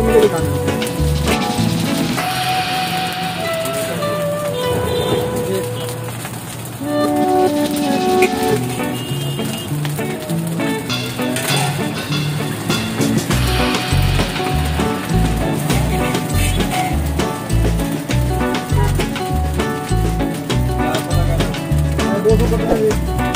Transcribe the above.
dia menjadi kami. Thank you.